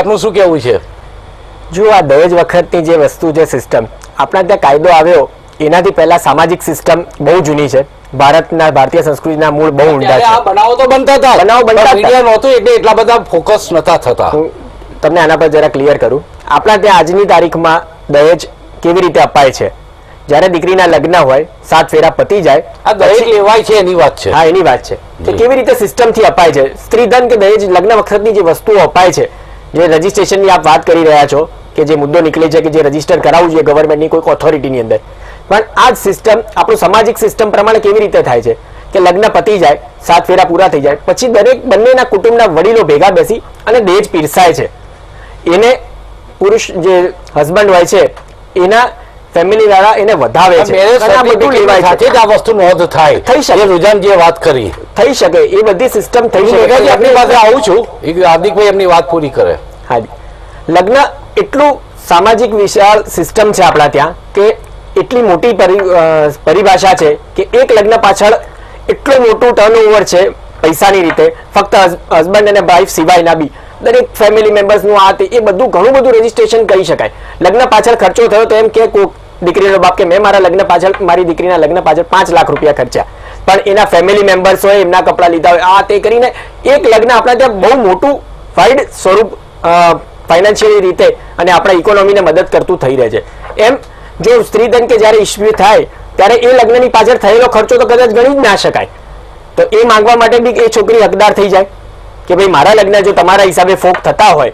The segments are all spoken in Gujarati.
આપનું શું કહેવું છે? જો આ દહેજ વખતની જે વસ્તુ છે સિસ્ટમ આપણા ત્યાં કાયદો આવ્યો એનાથી પહેલા સામાજિક સિસ્ટમ બહુ જૂની છે. ભારતના ભારતીય સંસ્કૃતિના મૂળ બહુ ઊંડા આ છે. બનાવો તો બનતા હતા. બનાવો બનતા મીડિયા નહોતું એટલે એટલા બધા ફોકસ નતા થતા. તમને આના પર જરા ક્લિયર કરું. આપણા ત્યાં આજની તારીખમાં દહેજ કેવી રીતે અપાય છે? જ્યારે દીકરીના લગ્ન હોય સાત ફેરા પતી જાય આ દહેજ લેવાય છે એની વાત છે. હા એની વાત છે. કે કેવી રીતે સિસ્ટમથી અપાય છે? સ્ત્રીધન કે દહેજ લગ્ન વખતની જે વસ્તુઓ અપાય છે જે રજીસ્ટ્રેશનની આપ વાત કરી રહ્યા છો કે જે મુદ્દો નીકળે છે કે જે રજિસ્ટર કરાવવું જોઈએ ગવર્મેન્ટની કોઈક ઓથોરિટીની અંદર. પણ આ જ સિસ્ટમ આપણું સામાજિક સિસ્ટમ પ્રમાણે કેવી રીતે થાય છે? કે લગ્ન પતી જાય સાત ફેરા પૂરા થઈ જાય પછી દરેક બંનેના કુટુંબના વડીલો ભેગા બેસી અને દહેજ પીરસાય છે. એને પુરુષ જે હસબન્ડ હોય છે એના ફેમિલી વાળા એને વધાવે છે. આ સાથે જ આ વસ્તુ નોંધ થાય. થઈ શકે. રુજાન જે વાત કરી. થઈ શકે. એ બધી સિસ્ટમ થઈ શકે. આપણી પાસે આવું છું હાર્દિકભાઈ એમની વાત પૂરી કરે. લગ્ન એટલું સામાજિક વિશાળ સિસ્ટમ છે આપણા ત્યાં કે એટલી મોટી પરી પરિભાષા છે કે એક લગ્ન પાછળ એટલું મોટું ટર્નઓવર છે પૈસાની રીતે. ફક્ત હસબન્ડ અને વાઈફ સિવાયના બી. દરેક ફેમિલી મેમ્બર્સનું આ તે, એ બધું ઘણું બધું રજીસ્ટ્રેશન કરી શકાય. લગ્ન પાછળ ખર્ચો થયો તો એમ કે કોક દીકરીનો બાપ કે મેં મારા લગ્ન પાછળ, મારી દીકરીના લગ્ન પાછળ પાંચ લાખ રૂપિયા ખર્ચ્યા. પણ એના ફેમિલી મેમ્બર્સ હોય, એમના કપડાં લીધા હોય, આ તે કરીને એક લગ્ન આપણા ત્યાં બહુ મોટું વાઇડ સ્વરૂપ ફાઇનાન્શિયલી રીતે અને આપણા ઇકોનોમીને મદદ કરતું થઈ રહે છે. એમ જો સ્ત્રીધન કે જ્યારે ઇશ્યુ થાય, ત્યારે એ લગ્નની પાછળ થયેલો ખર્ચો તો કદાચ ગણી જ ના શકાય. તો એ માંગવા માટે બી એ છોકરી હકદાર થઈ જાય કે ભાઈ મારા લગ્ન જો તમારા હિસાબે ફોક થતા હોય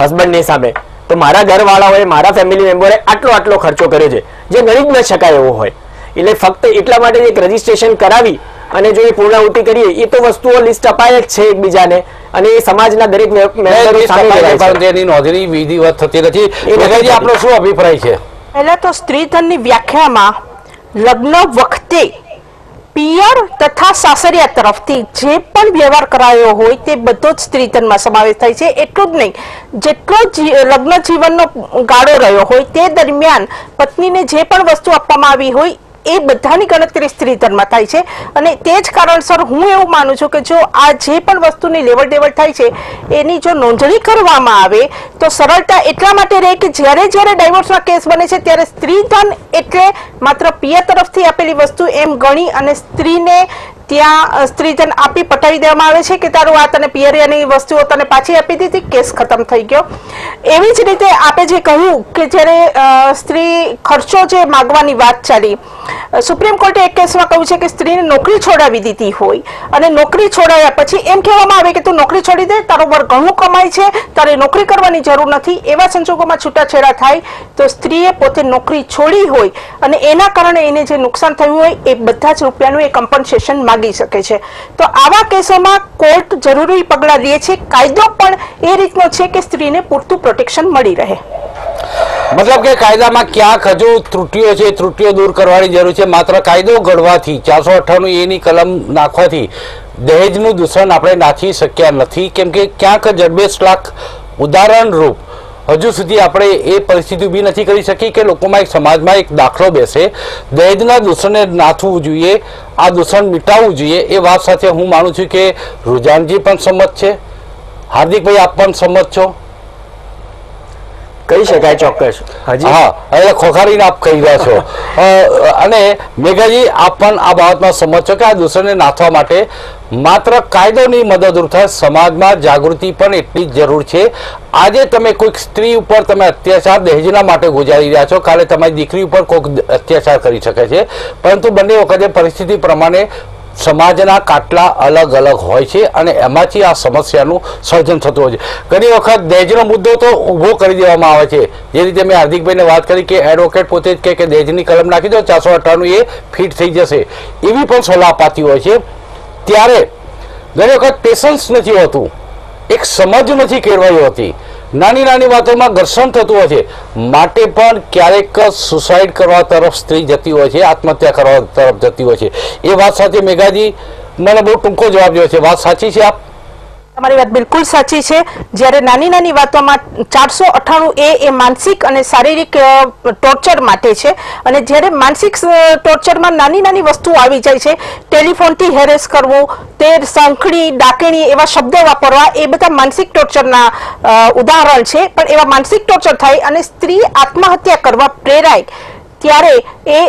હસબન્ડની સામે, તો મારા ઘરવાળાઓએ, મારા ફેમિલી મેમ્બરે આટલો આટલો ખર્ચો કર્યો છે, જે ગણી જ ન શકાય એવો હોય. એટલે ફક્ત એટલા માટે એક રજીસ્ટ્રેશન કરાવી અને જો એ પૂર્ણાહુતિ કરીએ, એ તો વસ્તુઓ લિસ્ટ અપાય જ છે એકબીજાને. અને એ સમાજના દરેક મે- મેમ્બરો સામે લેવાય છે. પરંતુ એની નોંધણી વિધિવત થતી નથી. આપણો શું અભિપ્રાય છે? પહેલા તો સ્ત્રીધનની વ્યાખ્યામાં લગ્ન વખતે પિયર તથા સાસરિયા તરફથી જે પણ વ્યવહાર કરાયો હોય તે બધો જ સ્ત્રીધનમાં સમાવેશ થાય છે. એટલું જ નહીં. જેટલો જી- લગ્ન જીવનનો ગાળો રહ્યો હોય તે દરમિયાન પત્નીને જે પણ વસ્તુ આપવામાં આવી હોય એ બધાની ગણતરી સ્ત્રીધનમાં થાય છે. અને તે જ કારણસર હું એવું માનું છું કે જો આ જે પણ વસ્તુની લેવડ દેવડ થાય છે, એની જો નોંધણી કરવામાં આવે, તો સરળતા એટલા માટે રહે કે જ્યારે જ્યારે ડાયવોર્સના કેસ બને છે, ત્યારે સ્ત્રીધન એટલે માત્ર પિયર તરફથી આપેલી વસ્તુ એમ ગણી અને સ્ત્રીને ત્યાં સ્ત્રીજન આપી પટાવી દેવામાં આવે છે કે તારું આ તને પિયરિયાની વસ્તુઓ તને પાછી આપી દીધી, કેસ ખતમ થઈ ગયો. એવી જ રીતે આપે જે કહ્યું કે જ્યારે સ્ત્રી ખર્ચો જે માગવાની વાત ચાલી સુપ્રીમ કોર્ટે એક કેસમાં કહ્યું છે કે સ્ત્રીને નોકરી છોડાવી દીધી હોય અને નોકરી છોડાવ્યા પછી એમ કહેવામાં આવે કે તું નોકરી છોડી દે, તારો વર્ગ ઘણું કમાય છે, તારે નોકરી કરવાની જરૂર નથી, એવા સંજોગોમાં છૂટાછેડા થાય, તો સ્ત્રીએ પોતે નોકરી છોડી હોય અને એના કારણે એને જે નુકસાન થયું હોય, એ બધા જ રૂપિયાનું એ કમ્પન્સેશન માગી શકે છે. તો આવા કેસોમાં કોર્ટ જરૂરી પગલાં લે છે. કાયદો પણ એ રીતનો છે કે સ્ત્રીને પૂરતું પ્રોટેક્શન મળી રહે. મતલબ કે કાયદામાં ક્યાંક હજુ ત્રુટીઓ છે, ત્રુટીઓ દૂર કરવાની જરૂર છે. માત્ર કાયદો ઘડવાથી ચારસો અઠ્ઠાણું એની કલમ નાખવાથી દહેજનું દૂષણ આપણે નાખી શક્યા નથી. કેમ કે ક્યાંક જડબેસ લાખ ઉદાહરણ રૂપ હજુ સુધી આપણે એ પરિસ્થિતિ ઊભી નથી કરી શકી કે લોકોમાં એક સમાજમાં એક દાખલો બેસે. દહેજના દૂષણને નાથવું જોઈએ આ દૂષણ મિટાવવું જોઈએ એ વાત સાથે હું માનું છું કે રુજાનજી પણ સંમત છે. હાર્દિકભાઈ આપ પણ સંમત છો? કહી શકાય ચોક્કસ. હજી. હા એટલે ખોખારીને આપ કહી રહ્યા છો. અને મેઘાજી આપ પણ આ બાબતમાં સમજ છો કે આ દૂષણને નાથવા માટે માત્ર કાયદોની મદદરૂપ થાય સમાજમાં જાગૃતિ પણ એટલી જ જરૂર છે. આજે તમે કોઈક સ્ત્રી ઉપર તમે અત્યાચાર દહેજના માટે ગુજારી રહ્યા છો. કાલે તમારી દીકરી ઉપર કોઈક અત્યાચાર કરી શકે છે. પરંતુ બંને વખતે પરિસ્થિતિ પ્રમાણે સમાજના કાટલા અલગ અલગ હોય છે અને એમાંથી આ સમસ્યાનું સર્જન થતું હોય છે. ઘણી વખત દહેજનો મુદ્દો તો ઊભો કરી દેવામાં આવે છે. જે રીતે મેં હાર્દિકભાઈને વાત કરી કે એડવોકેટ પોતે જ કહે કે દહેજની કલમ નાખી દો, ચારસો અઠ્ઠાણું એ ફિટ થઈ જશે. એવી પણ સલાહ અપાતી હોય છે. ત્યારે ઘણી વખત પેશન્સ નથી હોતું. એક સમજ નથી કેળવાઈ હોતી. નાની નાની વાતોમાં ઘર્ષણ થતું હોય છે. માટે પણ ક્યારેક સુસાઇડ કરવા તરફ સ્ત્રી જતી હોય છે, આત્મહત્યા કરવા તરફ જતી હોય છે. એ વાત સાથે મેઘાજી મને બહુ ટૂંકો જવાબ જોયો છે. વાત સાચી છે આપ? તમારી વાત બિલકુલ સાચી છે. જ્યારે નાની નાની વાતોમાં ચારસો અઠ્ઠાણું એ એ માનસિક અને શારીરિક ટોર્ચર માટે છે. અને જ્યારે માનસિક ટોર્ચરમાં નાની નાની વસ્તુઓ આવી જાય છે, ટેલિફોનથી હેરેસ કરવું તે સાંખણી, ડાકણી એવા શબ્દો વાપરવા, એ બધા માનસિક ટોર્ચરના ઉદાહરણ છે. પણ એવા માનસિક ટોર્ચર થાય અને સ્ત્રી આત્મહત્યા કરવા પ્રેરાય. ત્યારે એ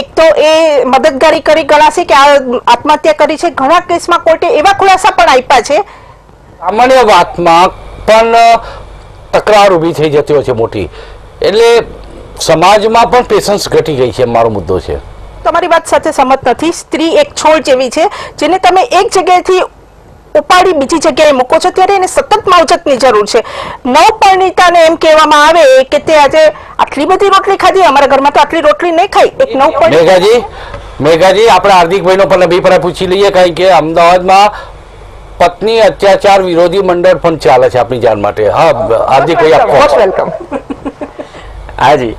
એક તો એ મદદગારી કરી ગણાશે કે આ આત્મહત્યા કરી છે. ઘણા કેસમાં કોર્ટે એવા ખુલાસા પણ આપ્યા છે. સામાન્ય વાતમાં પણ તકરાર ઊભી થઈ જતી હોય છે મોટી. એટલે સમાજમાં પણ પેશન્સ ઘટી ગઈ છે મારો મુદ્દો છે. તમારી વાત સાથે સંમત નથી. સ્ત્રી એક છોડ જેવી છે જેને તમે એક જગ્યાએથી ઉપાડી બીજી જગ્યાએ મૂકો છો ત્યારે એને સતત માવજતની જરૂર છે. નવપરિણીતાને એમ કહેવામાં આવે કે તે આજે આટલી બધી રોટલી ખાધી અમારા ઘરમાં તો આટલી રોટલી નહીં ખાઈ. એક નવપરિણીતા મેઘાજી મેઘાજી આપણે હાર્દિકભાઈનો પણ અભિપ્રાય પૂછી લઈએ કારણ કે અમદાવાદમાં પત્ની અત્યાચાર વિરોધી મંડળ પણ ચાલે છે આપણી જાન માટે. હા હાર્દિકભાઈ આપ મોસ્ટ વેલકમ હાજી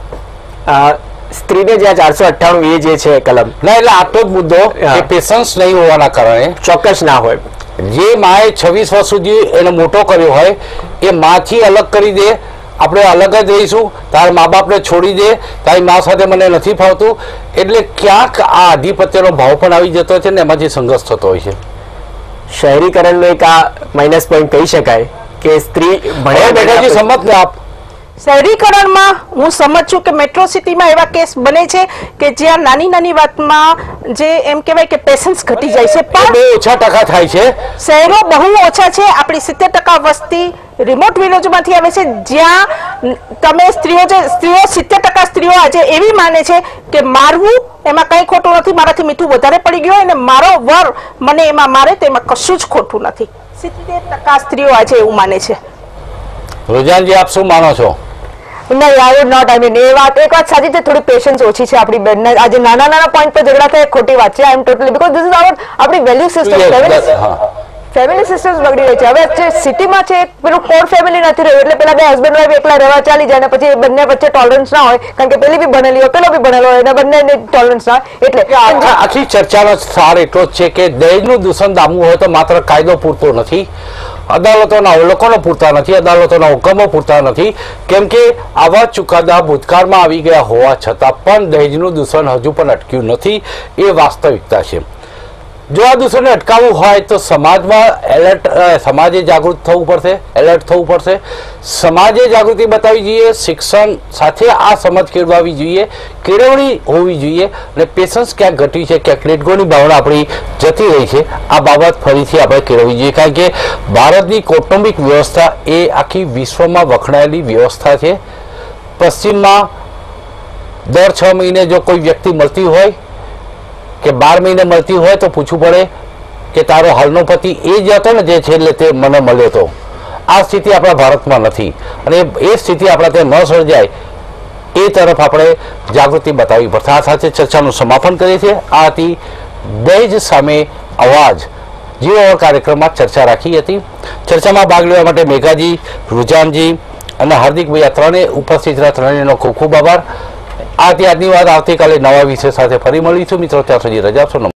સ્ત્રીને જે ચારસો અઠ્ઠાણું એ જે છે કલમ ના એટલે આટલો જ મુદ્દો પેશન્સ નહીં હોવાના કારણે. ચોક્કસ ના હોય. જે માએ છવ્વીસ વર્ષ સુધી એને મોટો કર્યો હોય એ માથી અલગ કરી દે. આપણે અલગ જ રહીશું. તારા મા બાપને છોડી દે. તારી મા સાથે મને નથી ફાવતું. એટલે ક્યાંક આ આધિપત્યનો ભાવ પણ આવી જતો છે ને એમાંથી સંઘર્ષ થતો હોય છે. શહેરીકરણનો એક આ માઇનસ પોઈન્ટ કહી શકાય કે સ્ત્રી ભણ્યા બેઠા સંમત ને આપ શહેરીકરણમાં હું સમજ છું કે મેટ્રો સિટીમાં એવા કેસ બને છે કે જ્યાં નાની નાની વાતમાં જે એમ કહેવાય કે પેશન્સ ઘટી જાય છે. પણ બહુ ઓછા ટકા થાય છે. શહેરો બહુ ઓછા છે. આપણી સિત્તેર ટકા વસ્તી રિમોટ વિલેજમાંથી આવે છે. જ્યાં તમે સ્ત્રીઓ જે સ્ત્રીઓ સિત્તેર ટકા સ્ત્રીઓ આજે એવી માને છે કે મારવું એમાં કંઈ ખોટું નથી. મારાથી મીઠું વધારે પડી ગયું અને મારો વર મને એમાં મારે તેમાં કશું જ ખોટું નથી. સિત્તેર ટકા સ્ત્રીઓ આજે એવું માને છે. રોજાનજી આપ શું માનો છો? નહીં I would not I mean એ વાત એક વાત સાચી છે થોડી પેશન્સ ઓછી છે આપણી બેનને. આજે નાના નાના પોઈન્ટ પર ઝઘડા થાય ખોટી વાત છે I am totally because this is our આપણી વેલ્યુ સિસ્ટમ ફેમિલી સિસ્ટમ્સ બગડી રહી છે. હવે જે સિટીમાં છે પેલું કોર ફેમિલી નથી રહ્યું એટલે પેલા બે હસબન્ડ વાઈફ એકલા રહેવા ચાલી જાય અને પછી એ બંને વચ્ચે ટોલરન્સ ના હોય કારણ કે પેલી બી ભણેલી હોય પેલો બી ભણેલો હોય અને બંને ટોલરન્સ ના એટલે આખી ચર્ચાનો સાર એટલો જ છે કે દહેજનું દૂષણ દામવું હોય તો માત્ર કાયદો પૂરતો નથી. અદાલતોના અવલોકનો પૂરતા નથી, અદાલતોના હુકમો પૂરતા નથી. કેમ કે આવા ચુકાદા ભૂતકાળમાં આવી ગયા હોવા છતાં પણ દહેજનું દૂષણ હજુ પણ અટક્યું નથી. એ વાસ્તવિકતા છે. જો આ દૂષણને અટકાવવું હોય તો સમાજમાં એલર્ટ સમાજે જાગૃત થવું પડશે, એલર્ટ થવું પડશે. સમાજે જાગૃતિ બતાવવી જોઈએ, શિક્ષણ સાથે આ સમજ કેળવાવી જોઈએ, કેળવણી હોવી જોઈએ અને પેશન્સ ક્યાંક ઘટી છે, ક્યાંક લેટગોની ભાવના આપણી જતી રહી છે. આ બાબત ફરીથી આપણે કેળવવી જોઈએ, કારણ કે ભારતની કૌટુંબિક વ્યવસ્થા એ આખી વિશ્વમાં વખણાયેલી વ્યવસ્થા છે. પશ્ચિમમાં દર છ મહિને જો કોઈ વ્યક્તિ મળતી હોય કે બાર મહિને મળતી હોય તો પૂછવું પડે કે તારો હાલનો પતિ એ જ હતો ને જે છેલ્લે તે મને મળ્યો હતો. આ સ્થિતિ આપણા ભારતમાં નથી. અને એ સ્થિતિ આપણા ત્યાં ન સર્જાય એ તરફ આપણે જાગૃતિ બતાવવી પડશે આ સાથે ચર્ચાનું સમાપન કરીએ છીએ. આ હતી દહેજ સામે અવાજ. જેવો કાર્યક્રમમાં ચર્ચા રાખી હતી. ચર્ચામાં ભાગ લેવા માટે મેઘાજી, રુજાનજી અને હાર્દિકભાઈ આ ત્રણેય ઉપસ્થિત રહ્યા. ત્રણેયનો ખૂબ ખૂબ આભાર. આ ત્યારની વાત આવતીકાલે નવા વિષય સાથે ફરી મળીશું. મિત્રો ત્યાં સુધી રજા આપશો.